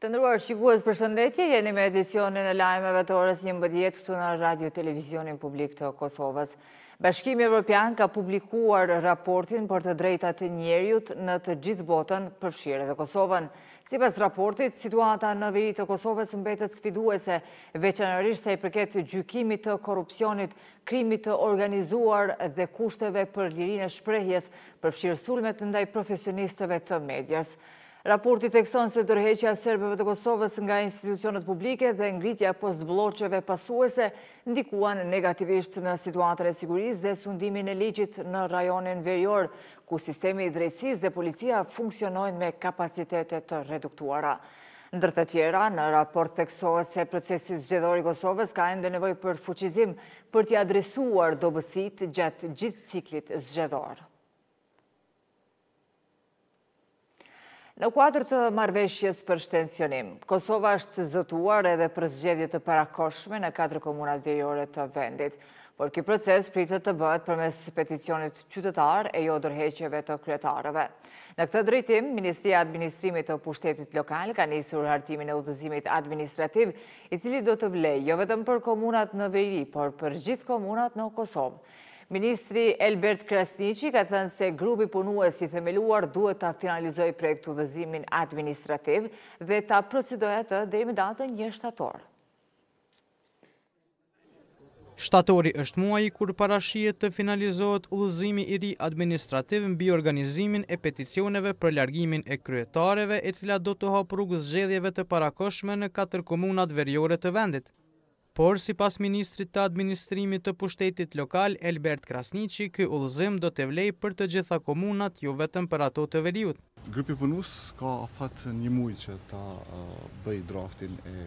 Të nderuar shikues përshëndetje, jeni me edicionin e lajmeve të orës njëmbëdhjetë këtu në Radio Televizionin Publik të Kosovës. Bashkimi Evropian ka publikuar raportin për të drejtat e njeriut në të gjithë botën përfshirë edhe Kosovën. Sipas raportit, situata në veri të Kosovës mbetet sfiduese, veçanërisht sa i përket gjykimit të korrupsionit, krimit të organizuar dhe kushteve për lirinë e shprehjes, përfshirë sulmet ndaj profesionistëve të medias. Raporti thekson se dorëheqja e serbëve të Kosovës nga institucionet publike dhe ngritja e postbllokeve pasuese ndikuan negativisht në situatën e sigurisë dhe sundimin e ligjit në rajonin verior, ku sistemi i drejtësisë dhe policia funksionojnë me kapacitete të reduktuara. Ndër të tjera, në raport theksohet se procesi zgjedhor i Kosovës ka ende nevojë për fuqizim për t'i adresuar dobësitë gjatë gjithë ciklit zgjedhor. Në kuadër të marrëveshjes për shtensionim, Kosova është zotuar edhe për zgjedhje të parakohshme në katër komunat veriore të vendit, por ky proces pritet të bëhet përmes peticionit qytetar e jo dorëheqjeve të kryetarëve. Në këtë drejtim, Ministria e Administrimit të Pushtetit Lokal ka nisur hartimin e udhëzimit administrativ, i cili do të vlejë jo vetëm për komunat në veri, por për gjithë komunat në Kosovë. Ministri Elbert Krasniqi ka thënë se grupi punues i themeluar duhet ta finalizojë projektudhëzimin administrativ dhe ta procedojë atë deri me datën një shtator. Shtatori është muaji kur parashihet të finalizohet udhëzimi i ri administrativ mbi organizimin e peticioneve për largimin e kryetarëve e cila do t'u hapë rrugë zgjedhjeve të parakohshme në katër komunat veriore të vendit. Por sipas ministrit të Administrimit të Pushtetit Lokal, Elbert Krasniqi, ky udhëzim do të vlejë për të gjitha komunat, jo vetëm për ato të veriut. Grupi punus ka afat një muj që ta bëjë draftin e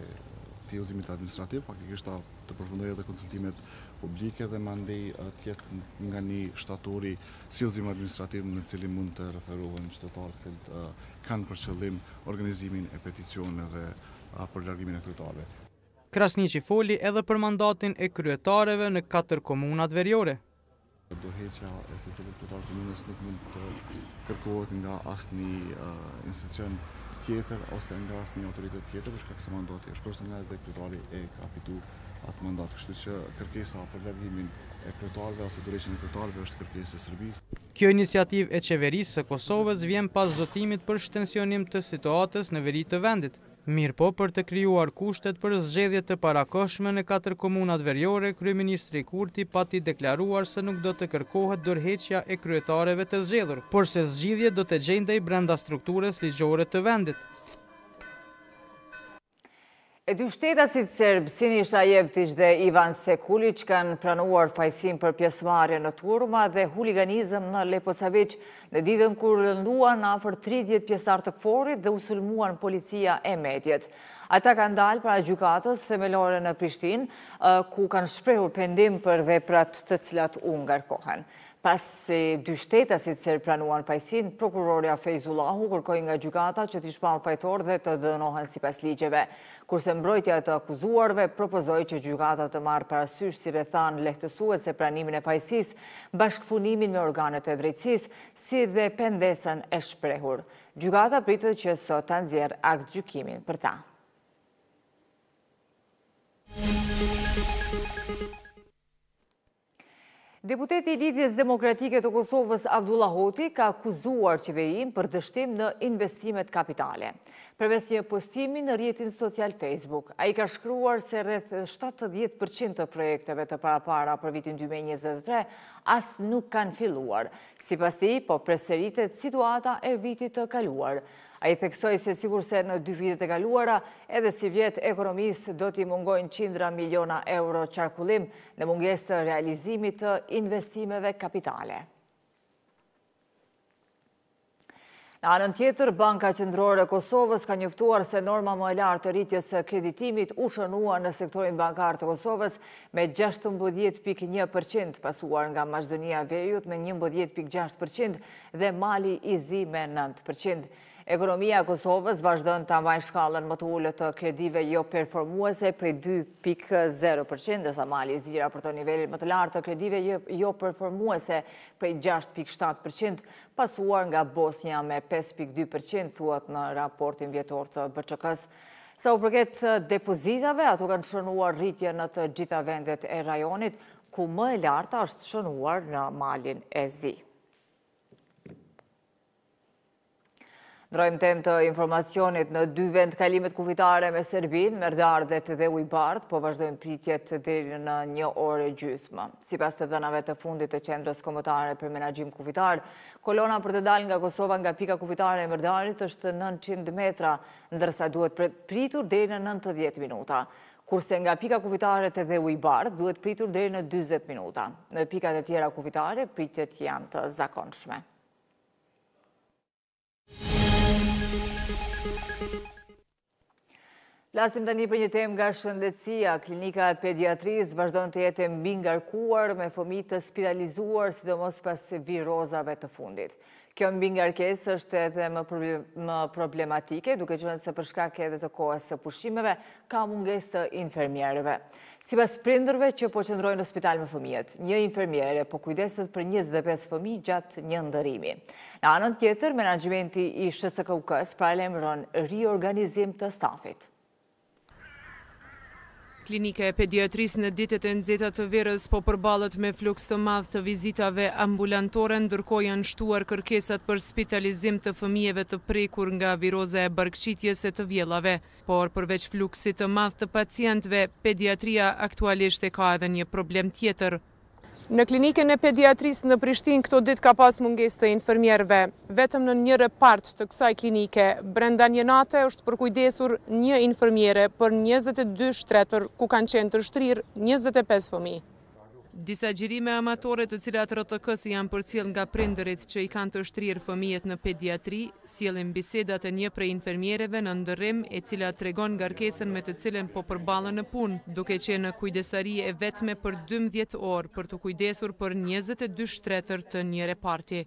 këtij udhëzimit administrativ, faktikisht të përfundojë edhe konsultimet publike dhe mandej të jetë nga një shtatori si udhëzim administrativ në cilin mund të referohen qytetarët që kanë për qëllim organizimin e peticioneve për largimin e kryetarëve. Krasniqi foli edhe për mandatin e kryetarëve në katër komunat veriore. Dorëheqja e secilit kryetar komunës nuk mund të kërkohet nga asnjë institucion tjetër ose nga asnjë autoritet tjetër për shkak se mandati është personal dhe kryetari e ka fitu atë mandat. Kështu që kërkesa për largimin e kryetarëve ose dorëheqjen e kryetarëve është kërkesë e Serbisë. Kjo iniciativë e Qeverisë së Kosovës vjen pas zotimit për shtensionim të situatës në veri të vendit. Mirëpo për të krijuar kushtet për zgjedhje të parakohshme në katër komunat veriore, kryeministri Kurti pati deklaruar se nuk do të kërkohet dorëheqja e kryetareve të zgjedhur, por se zgjidhje do të gjendej brenda strukturës ligjore të vendit. E dy shtetasit serbë, Sinisha Jevtiq dhe Ivan Sekuliq, kanë pranuar fajësinë për pjesëmarrje në turma dhe huliganizëm në Leposaviq, Në ditën kur u lënduan afër tridhjetë pjesëtarë të KFOR-it dhe u sulmuan policia e mediet. Ata kanë dalë para Gjykatës Themelore në Prishtinë, ku kanë shprehur pendim për veprat të cilat u ngarkohen. Pasi dy shtetasit serbë pranuan fajësinë, prokurorja Fejzullahu kërkoi nga gjykata që t'i shpallë fajtorë dhe të dënohen sipas ligjeve, kurse mbrojtja e të akuzuarve propozoi që gjykata të marrë parasysh si rrethanë lehtësuese pranimin e fajësisë, bashkëpunimin me organet e drejtësisë, si dhe pendesën e shprehur. Gjykata pritet që sot ta nxjerrë aktgjykimin për ta. Deputeti i Lidhjes Demokratike të Kosovës, Avdullah Hoti, ka akuzuar qeverinë për dështim në investimet kapitale. Përmes një postimi në rrjetin social Facebook, ai ka shkruar se rreth shtatëdhjetë për qind të projekteve të parapara për vitin dy mijë e njëzet e tre as nuk kanë filluar. Sipas tij, po përsëritet situata e vitit të kaluar. Ai theksoi se sikurse në dy vitet e kaluara, edhe sivjet ekonomisë do t'i mungojnë qindra miliona euro qarkullim në mungesë të realizimit të investimeve kapitale. Në anën tjetër, Banka Qendrore e Kosovës ka njoftuar se norma më e lartë e rritjes së kreditimit u shënua në sektorin bankar të Kosovës me 16.1%, pasuar nga Maqedonia e Veriut me 11.6% dhe Mali i Zi me 9%. Ekonomia e Kosovës vazhdon ta mbajë shkallën më të ulët të kredive joperformuese prej dy pikë zero për qind, ndërsa Mali i Zi raporton nivelin më të lartë të kredive joperformuese prej gjashtë pikë shtatë për qind, pasuar nga Bosnja me pesë pikë dy për qind, thuhet në raportin vjetor të BQK-së. Sa u përket depozitave, ato kanë shënuar rritje në të gjitha vendet e rajonit, ku më e larta është shënuar në Malin e Zi. Ndërrojmë temë të informacionit në dy vendkalimet kufitare me Serbinë, Merdar dhe te Dheu i Bardhë, po vazhdojnë pritjet deri në një orë e gjysmë. Sipas të dhënave të fundit të Qendrës Kombëtare për Menaxhim Kufitar, kolona për të dalë nga Kosova nga pika kufitare e Merdarit është 900 metra, ndërsa duhet pritur deri në 90 minuta. Kurse nga pika kufitare te Dheu i Bardhë, duhet pritur deri në 20 minuta. Në pikat e tjera kufitare, pritjet janë të zakonshme. Flasim tani për një temë nga shëndetësia, Klinika e Pediatrisë vazhdon të jetë e mbingarkuar me fëmijë të spitalizuar, sidomos pas virozave të fundit. Kjo mbingarkesë është edhe më problematike, duke qenë se për shkak edhe të kohës së pushimeve, ka mungesë të infermierëve. Sipas prindërve që po qëndrojnë në spital me fëmijët, një infermiere po kujdeset për 25 fëmijë gjatë një ndërrimi. Në anën tjetër, menaxhmenti i SHSKUK-së paralajmëron riorganizim të stafit. Klinika e Pediatrisë në ditët e nxehta të verës po përballet me fluks të madh të vizitave ambulantore, ndërkohë janë shtuar kërkesat për spitalizim të fëmijëve të prekur nga viroza e barkëqitjes e të vjellave. Por përveç fluksit të madh të pacientëve, pediatria aktualisht e ka edhe një problem tjetër. Në Klinikën e Pediatrisë në Prishtinë këto ditë ka pas mungesë të infermierëve. Vetëm në një repart të kësaj klinike, brenda një nate është përkujdesur një infermiere për njëzet e dy shtretër ku kanë qenë të shtrirë njëzet e pesë fëmijë. Disa xhirime amatore të cilat RTK-së i janë përcjellë nga prindërit që i kanë të shtrirë fëmijët në pediatri, sjellin bisedat e një prej infermiereve në ndërrim e cila tregon ngarkesën me të cilën po përballen në punë, duke qenë në kujdesari e vetme për dymbëdhjetë orë për t'u kujdesur për njëzet e dy shtretër të një reparti.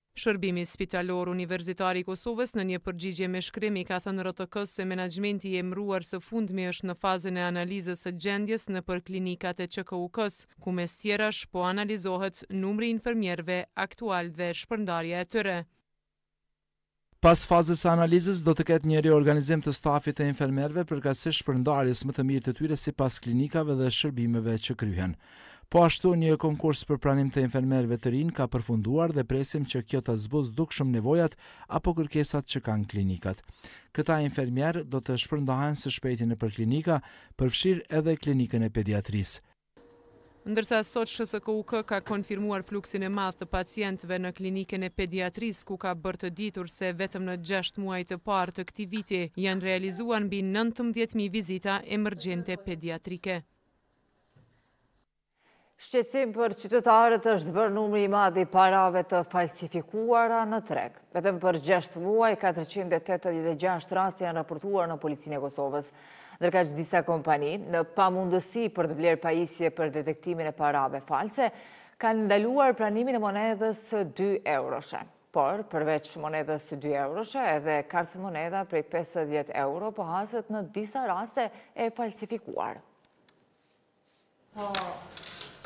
Shërbimi Spitalor Universitar i Kosovës në një përgjigje me shkrim i ka thënë RTK-së se menaxhmenti i emëruar së fundmi është në fazën e analizës së gjendjes nëpër klinikat e QKUK-së, ku mes tjerash po analizohet numri i infermierëve aktual dhe shpërndarja e tyre. Pas fazës së analizës do të ketë një riorganizim të stafit të infermerëve përkatësisht shpërndarjes më të mirë të tyre sipas klinikave dhe shërbimeve që kryhen. Po ashtu një konkurs për pranim të infermerëve të rinj ka përfunduar dhe presim që kjo ta zbusë dukshëm nevojat apo kërkesat që kanë klinikat. Këta infermierë do të shpërndahen së shpejti nëpër klinika, përfshirë edhe Klinikën e Pediatrisë. Ndërsa sot SHSKUK ka konfirmuar fluksin e madh të pacientëve në Klinikën e Pediatrisë ku ka bërë të ditur se vetëm në gjashtë muajt e parë të këtij viti janë realizuar mbi nëntëmbëdhjetë mijë vizita emergjente pediatrike. Shqetësim për qytetarët është bërë numri i madh i parave të falsifikuara në treg. Vetëm për gjashtë muaj, katërqind e tetëdhjetë e gjashtë raste janë raportuar në Policinë e Kosovës. Ndërkaq disa kompani, në pamundësi për të blerë pajisje për detektimin e parave false, kanë ndaluar pranimin e monedhës dyeuroshe. Por, përveç monedhës dyeuroshe, edhe kartëmonedha prej 50 euro po haset në disa raste e falsifikuar.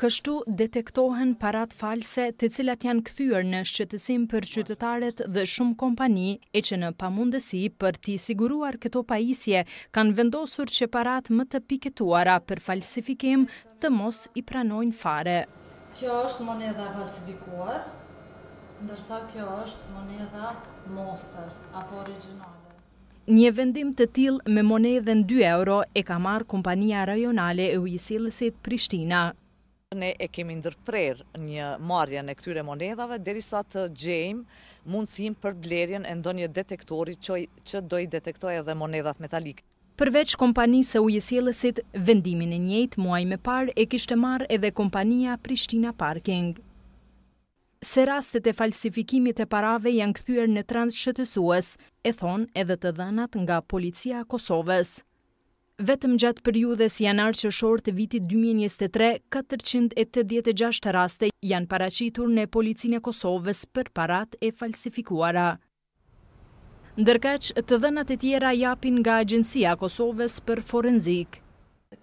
Kështu detektohen paratë false të cilat janë kthyer në shqetësim për qytetarët dhe shumë kompani e që në pamundësi për t'i siguruar këto pajisje kanë vendosur që paratë më të piketuara për falsifikim të mos i pranojnë fare. Kjo është monedha e falsifikuar, ndërsa kjo është monedha mostër apo origjinale. Një vendim të tillë me monedhën dy euro e ka marrë kompania rajonale e ujësjellësit Prishtina. Ne e kemi ndërprerë një marrjen e këtyre monedhave derisa të gjejmë mundësinë për blerjen e ndonjë detektori që do i detektojë edhe monedhat metalike. Përveç kompanisë së ujësjellësit, vendimin e njëjtë muaj më parë e kishte marrë edhe kompania Prishtina Parking. se rastet e falsifikimit të parave janë kthyer në trend shqetësues, e thonë edhe të dhënat nga Policia e Kosovës. Vetëm gjatë periudhës janar-qershor të vitit dy mijë e njëzet e tre, katërqind e tetëdhjetë e gjashtë raste janë paraqitur në Policinë e Kosovës për paratë e falsifikuara. Ndërkaq, të dhënat e tjera japin nga Agjencia e Kosovës për Forenzikë.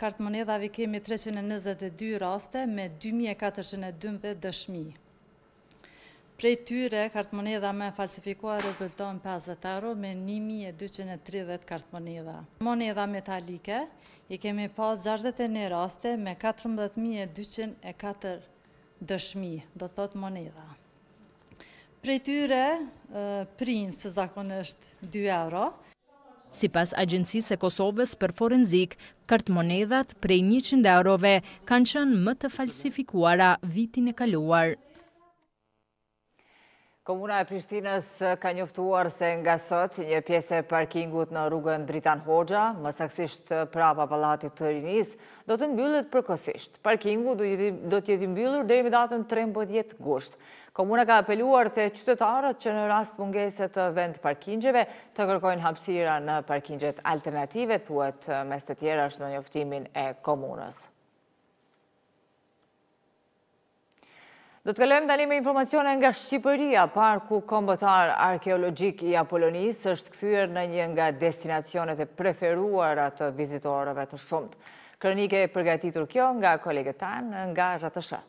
Kartëmonedhave kemi treqind e nëntëdhjetë e dy raste me dy mijë e katërqind e dymbëdhjetë dëshmi. Prej tyre, kartëmonedha më e falsifikuar rezulton pesëdhjetë euro me një mijë e dyqind e tridhjetë kartëmonedha. Monedha metalike i kemi pas gjashtëdhjetë e një raste me katërmbëdhjetë mijë e dyqind e katër dëshmi, do të thotë monedha. Prej tyre prin si zakonisht 2 euro. Sipas Agjencisë së Kosovës për Forenzikë, kartëmonedhat prej njëqind eurove kanë qenë më të falsifikuara vitin e kaluar. Komuna e Prishtinës ka njoftuar se nga sot një pjesë e parkingut në rrugën Dritan Hoxha, më saksisht prapa Pallatit të Rinisë, do të mbyllet përkohësisht. Parkingu do të jetë i mbyllur deri më datën trembëdhjetë gusht. Komuna ka apeluar te qytetarët që në rast mungese të vendparkingjeve të kërkojnë hapësira në parkingjet alternative, thuhet mes të tjerash në njoftimin e Komunës. Do të kalojmë tani me informacione nga Shqipëria. Parku Kombëtar Arkeologjik i Apolonisë është kthyer në një nga destinacionet e preferuara të vizitorëve të shumtë. Kronikë e përgatitur kjo nga kolegët tanë nga RTSH.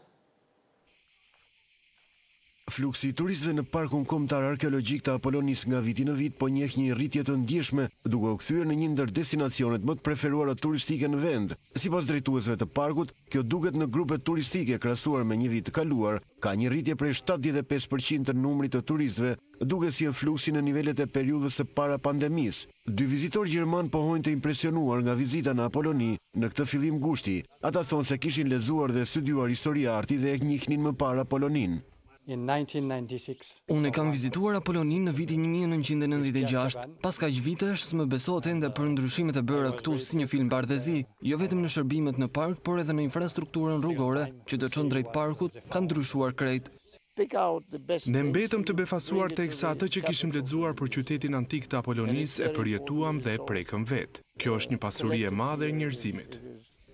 Fluksi i turistëve në Parkun Kombëtar Arkeologjik të Apolonisë nga viti në vit po njeh një rritje të ndjeshme, duke u kthyer në një ndër destinacionet më të preferuara turistike në vend. Sipas drejtuesve të parkut, Kjo duket në grupet turistike krahasuar me një vit të kaluar, ka një rritje prej shtatëdhjetë e pesë për qind të numrit të turistëve, duke sjellë fluksin në nivelet e periudhës së para pandemisë. Dy vizitorë gjermanë pohojnë të impresionuar nga vizita në Apoloni në këtë fillim gushti. Ata thonë se kishin lexuar dhe studiuar histori arti dhe e njihnin më parë Apoloninë. Unë e kam vizituar Apoloninë në vitin një mijë e nëntëqind e nëntëdhjetë e gjashtë. Pas kaq vitesh, s'më besohet ende për ndryshimet e bëra këtu si një film bardhezi. Jo vetëm në shërbimet në park, por edhe në infrastrukturën rrugore që të çon drejt parkut, kanë ndryshuar krejt. Ne mbetëm të befasuar teksa atë që kishim lexuar për qytetin antik të Apolonisë e përjetuam dhe e prekëm vetë. Kjo është një pasuri e madhe e njerëzimit.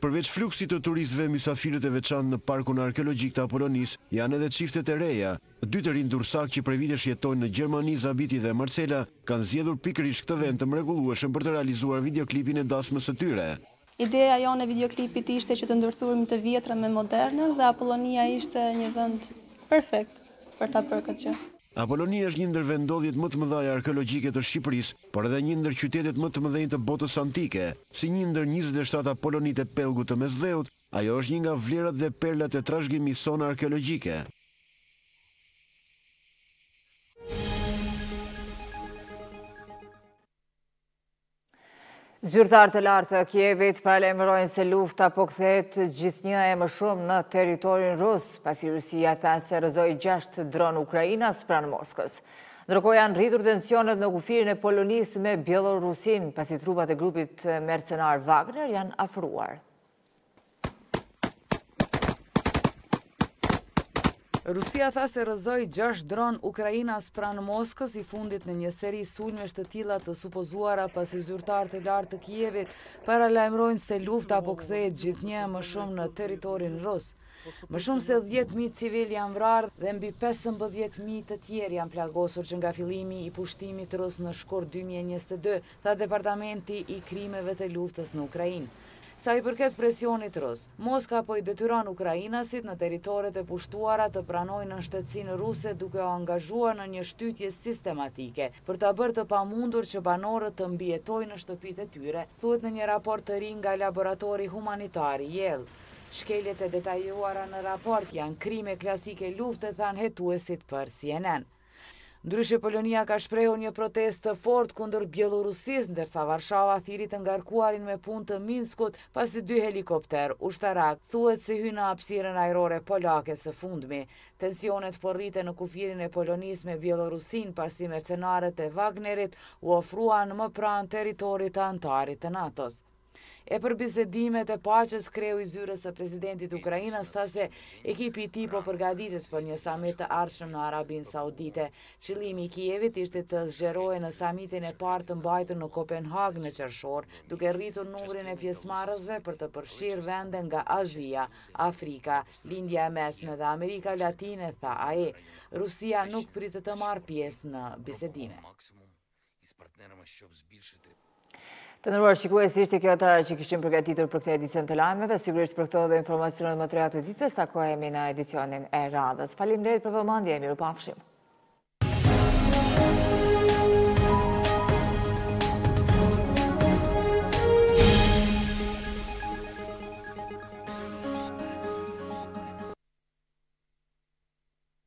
Përveç fluksit të turistëve, mysafirët e veçantë në Parkun Arkeologjik të Apolonisë janë edhe çiftet e reja. Dy të rinj durrsakë që prej vitesh jetojnë në Gjermani, Zabiti dhe Marcela, kanë zgjedhur pikërisht këtë vend të mrekullueshëm për të realizuar videoklipin e dasmës së tyre. Ideja jonë e videoklipit ishte që të ndërthurnim të vjetrën me modernën dhe Apolonia ishte një vend perfekt për ta bërë këtë gjë. Apolonia është një ndër vendndodhjet më të mëdha arkeologjike të Shqipërisë, por edhe një ndër qytetet më të mëdhenj të botës antike. Si një ndër njëzet e shtatë apolonitë e pellgut të Mesdheut, ajo është një nga vlerat dhe perlat e trashëgimisë sonë arkeologjike. Zyrtarë të lartë të Kievit paralajmërojnë se lufta po kthehet gjithnjë e më shumë në territorin rus, pasi Rusia tha se rrëzoi gjashtë dronë ukrainas pranë Moskës. Ndërkohë janë rritur tensionet në kufirin e Polonisë me Bjellorusinë, pasi trupat e grupit mercenar Wagner janë afruar. Rusia tha se rrëzoi 6 dronë ukrainas pranë Moskës, i fundit në një seri sulmesh të tilla të supozuara pasi zyrtarë të lartë të Kievit paralajmërojnë se lufta po kthehet gjithnjë e më shumë në territorin rus. Më shumë se 10.000 civilë janë vrarë dhe mbi 15.000 të tjerë janë plagosur që nga fillimi i pushtimit rus në shkurt 2022, tha Departamenti i Krimeve të Luftës në Ukrainë. Sa i përket presionit rus, Moska po i detyron ukrainasit në territoret e pushtuara të pranojnë nënshtetësinë ruse duke u angazhuar në një shtytje sistematike për ta bërë të pamundur që banorët të mbijetojnë në shtëpitë e tyre, thuhet në një raport të ri nga laboratori humanitar i Yale. Shkeljet e detajuara në raport janë krime klasike lufte, thanë hetuesit për CNN. Ndryshe Polonia ka shprehur një protestë të fortë kundër Bjellorusisë, ndërsa Varshava thirri të ngarkuarin me punë të Minskut, pasi dy helikopterë ushtarakë thuhet se hynë në hapësirën ajrore polake së fundmi. Tensionet po rriten në kufirin e Polonisë me Bjellorusinë, pasi mercenarët e Wagnerit u afruan më pranë territorit të anëtarit të NATO-s. E për bisedimet e paqes, kreu i zyrës së presidentit ukrainas tha se ekipi i tij po përgatitet për një samit të ardhshëm në Arabinë Saudite. Qëllimi i Kievit ishte të zgjerohej në samitin e parë të mbajtur në Kopenhagë në qershor, duke rritur numrin e pjesëmarrësve për të përfshirë vende nga Azia, Afrika, Lindja e Mesme dhe Amerika Latine, tha ai. Rusia nuk pritet të marrë pjesë në bisedime. Të nderuar shikues, ishte kjo e tëra që kishim përgatitur për këtë edicion të lajmeve. Sigurisht për këto dhe informacionet më të reja të ditës, takohemi në edicionin e radhës. Faleminderit për vëmendje, mirupafshim.